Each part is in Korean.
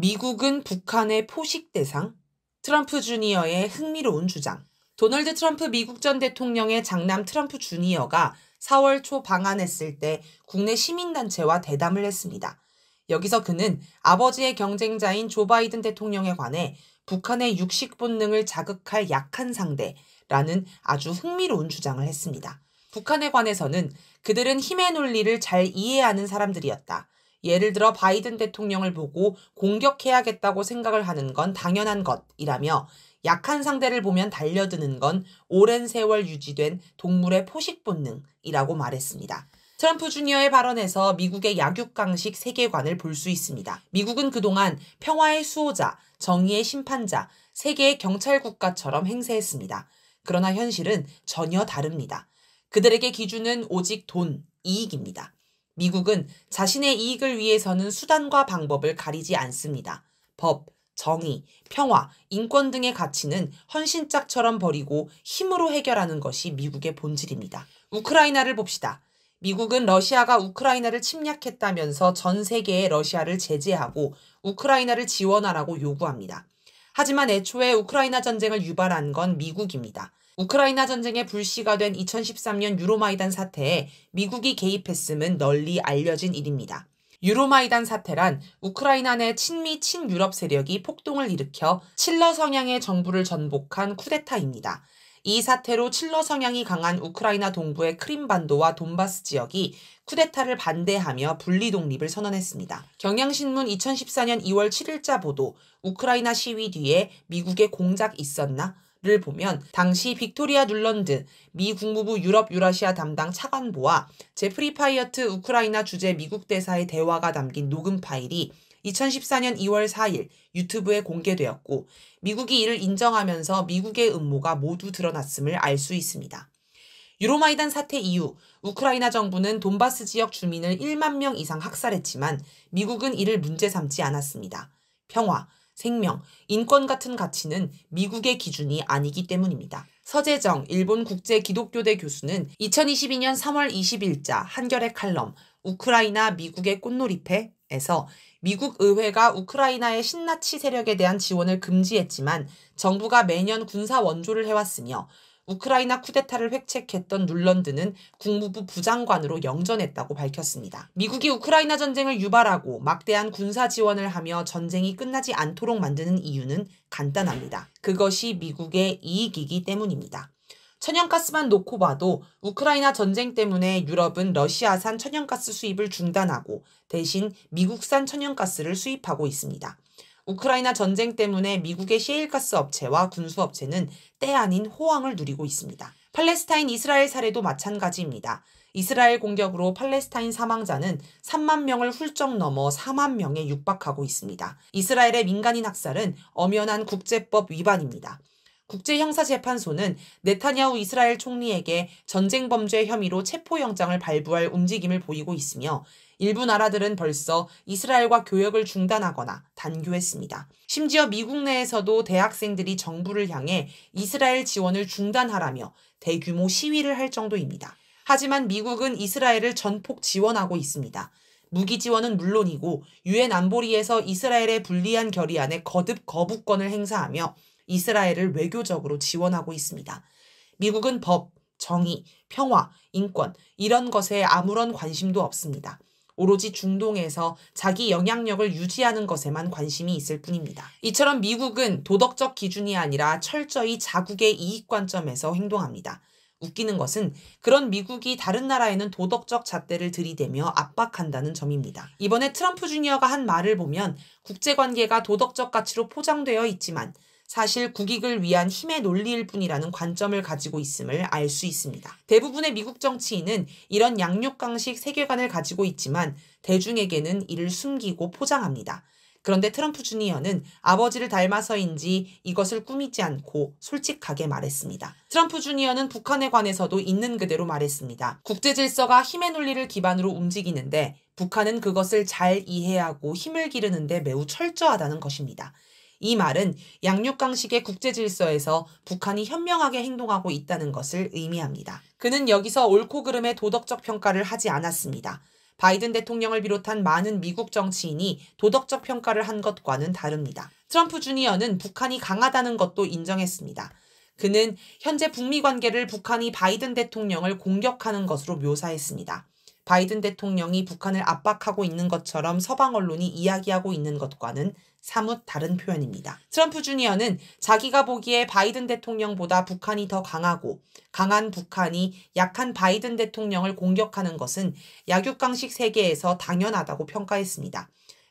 미국은 북한의 포식 대상? 트럼프 주니어의 흥미로운 주장. 도널드 트럼프 미국 전 대통령의 장남 트럼프 주니어가 4월 초 방한했을 때 국내 시민단체와 대담을 했습니다. 여기서 그는 아버지의 경쟁자인 조 바이든 대통령에 관해 북한의 육식 본능을 자극할 약한 상대라는 아주 흥미로운 주장을 했습니다. 북한에 관해서는 그들은 힘의 논리를 잘 이해하는 사람들이었다. 예를 들어 바이든 대통령을 보고 공격해야겠다고 생각을 하는 건 당연한 것이라며 약한 상대를 보면 달려드는 건 오랜 세월 유지된 동물의 포식 본능이라고 말했습니다. 트럼프 주니어의 발언에서 미국의 약육강식 세계관을 볼 수 있습니다. 미국은 그동안 평화의 수호자, 정의의 심판자, 세계의 경찰 국가처럼 행세했습니다. 그러나 현실은 전혀 다릅니다. 그들에게 기준은 오직 돈, 이익입니다. 미국은 자신의 이익을 위해서는 수단과 방법을 가리지 않습니다. 법, 정의, 평화, 인권 등의 가치는 헌신짝처럼 버리고 힘으로 해결하는 것이 미국의 본질입니다. 우크라이나를 봅시다. 미국은 러시아가 우크라이나를 침략했다면서 전 세계에 러시아를 제재하고 우크라이나를 지원하라고 요구합니다. 하지만 애초에 우크라이나 전쟁을 유발한 건 미국입니다. 우크라이나 전쟁의 불씨가 된 2013년 유로마이단 사태에 미국이 개입했음은 널리 알려진 일입니다. 유로마이단 사태란 우크라이나 내 친미 친유럽 세력이 폭동을 일으켜 칠러 성향의 정부를 전복한 쿠데타입니다. 이 사태로 칠러 성향이 강한 우크라이나 동부의 크림반도와 돈바스 지역이 쿠데타를 반대하며 분리 독립을 선언했습니다. 경향신문 2014년 2월 7일자 보도 우크라이나 시위 뒤에 미국의 공작 있었나? 를 보면 당시 빅토리아 눌런드 미 국무부 유럽 유라시아 담당 차관보와 제프리 파이어트 우크라이나 주재 미국 대사의 대화가 담긴 녹음 파일이 2014년 2월 4일 유튜브에 공개되었고 미국이 이를 인정하면서 미국의 음모가 모두 드러났음을 알 수 있습니다. 유로마이단 사태 이후 우크라이나 정부는 돈바스 지역 주민을 1만 명 이상 학살했지만 미국은 이를 문제 삼지 않았습니다. 평화, 생명, 인권 같은 가치는 미국의 기준이 아니기 때문입니다. 서재정 일본 국제 기독교대 교수는 2022년 3월 20일자 한겨레 칼럼 우크라이나 미국의 꽃놀이패에서 미국 의회가 우크라이나의 신나치 세력에 대한 지원을 금지했지만 정부가 매년 군사 원조를 해왔으며 우크라이나 쿠데타를 획책했던 눌런드는 국무부 부장관으로 영전했다고 밝혔습니다. 미국이 우크라이나 전쟁을 유발하고 막대한 군사 지원을 하며 전쟁이 끝나지 않도록 만드는 이유는 간단합니다. 그것이 미국의 이익이기 때문입니다. 천연가스만 놓고 봐도 우크라이나 전쟁 때문에 유럽은 러시아산 천연가스 수입을 중단하고 대신 미국산 천연가스를 수입하고 있습니다. 우크라이나 전쟁 때문에 미국의 시일가스 업체와 군수 업체는 때 아닌 호황을 누리고 있습니다. 팔레스타인 이스라엘 사례도 마찬가지입니다. 이스라엘 공격으로 팔레스타인 사망자는 3만 명을 훌쩍 넘어 4만 명에 육박하고 있습니다. 이스라엘의 민간인 학살은 엄연한 국제법 위반입니다. 국제형사재판소는 네타냐후 이스라엘 총리에게 전쟁 범죄 혐의로 체포영장을 발부할 움직임을 보이고 있으며 일부 나라들은 벌써 이스라엘과 교역을 중단하거나 단교했습니다. 심지어 미국 내에서도 대학생들이 정부를 향해 이스라엘 지원을 중단하라며 대규모 시위를 할 정도입니다. 하지만 미국은 이스라엘을 전폭 지원하고 있습니다. 무기 지원은 물론이고 유엔 안보리에서 이스라엘의 불리한 결의안에 거듭 거부권을 행사하며 이스라엘을 외교적으로 지원하고 있습니다. 미국은 법, 정의, 평화, 인권 이런 것에 아무런 관심도 없습니다. 오로지 중동에서 자기 영향력을 유지하는 것에만 관심이 있을 뿐입니다. 이처럼 미국은 도덕적 기준이 아니라 철저히 자국의 이익 관점에서 행동합니다. 웃기는 것은 그런 미국이 다른 나라에는 도덕적 잣대를 들이대며 압박한다는 점입니다. 이번에 트럼프 주니어가 한 말을 보면 국제관계가 도덕적 가치로 포장되어 있지만 사실 국익을 위한 힘의 논리일 뿐이라는 관점을 가지고 있음을 알 수 있습니다. 대부분의 미국 정치인은 이런 양육강식 세계관을 가지고 있지만 대중에게는 이를 숨기고 포장합니다. 그런데 트럼프 주니어는 아버지를 닮아서인지 이것을 꾸미지 않고 솔직하게 말했습니다. 트럼프 주니어는 북한에 관해서도 있는 그대로 말했습니다. 국제 질서가 힘의 논리를 기반으로 움직이는데 북한은 그것을 잘 이해하고 힘을 기르는데 매우 철저하다는 것입니다. 이 말은 양육강식의 국제 질서에서 북한이 현명하게 행동하고 있다는 것을 의미합니다. 그는 여기서 옳고 그름의 도덕적 평가를 하지 않았습니다. 바이든 대통령을 비롯한 많은 미국 정치인이 도덕적 평가를 한 것과는 다릅니다. 트럼프 주니어는 북한이 강하다는 것도 인정했습니다. 그는 현재 북미 관계를 북한이 바이든 대통령을 공격하는 것으로 묘사했습니다. 바이든 대통령이 북한을 압박하고 있는 것처럼 서방 언론이 이야기하고 있는 것과는 사뭇 다른 표현입니다. 트럼프 주니어는 자기가 보기에 바이든 대통령보다 북한이 더 강하고 강한 북한이 약한 바이든 대통령을 공격하는 것은 약육강식 세계에서 당연하다고 평가했습니다.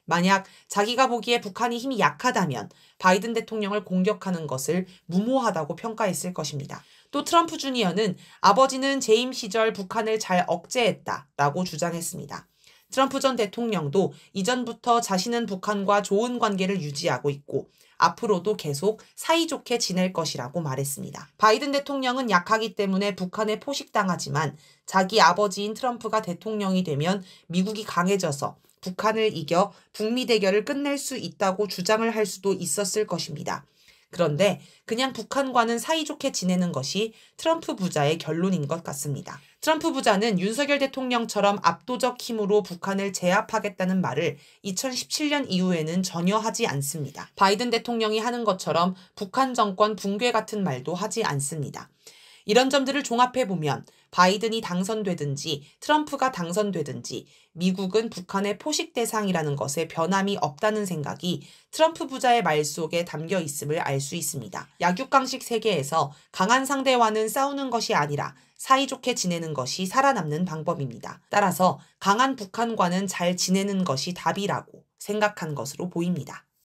만약 자기가 보기에 북한이 힘이 약하다면 바이든 대통령을 공격하는 것을 무모하다고 평가했을 것입니다. 또 트럼프 주니어는 아버지는 재임 시절 북한을 잘 억제했다 라고 주장했습니다. 트럼프 전 대통령도 이전부터 자신은 북한과 좋은 관계를 유지하고 있고 앞으로도 계속 사이좋게 지낼 것이라고 말했습니다. 바이든 대통령은 약하기 때문에 북한에 포식당하지만 자기 아버지인 트럼프가 대통령이 되면 미국이 강해져서 북한을 이겨 북미 대결을 끝낼 수 있다고 주장을 할 수도 있었을 것입니다. 그런데 그냥 북한과는 사이좋게 지내는 것이 트럼프 부자의 결론인 것 같습니다. 트럼프 부자는 윤석열 대통령처럼 압도적 힘으로 북한을 제압하겠다는 말을 2017년 이후에는 전혀 하지 않습니다. 바이든 대통령이 하는 것처럼 북한 정권 붕괴 같은 말도 하지 않습니다. 이런 점들을 종합해 보면 바이든이 당선되든지 트럼프가 당선되든지 미국은 북한의 포식 대상이라는 것에 변함이 없다는 생각이 트럼프 부자의 말 속에 담겨 있음을 알 수 있습니다. 약육강식 세계에서 강한 상대와는 싸우는 것이 아니라 사이좋게 지내는 것이 살아남는 방법입니다. 따라서 강한 북한과는 잘 지내는 것이 답이라고 생각한 것으로 보입니다.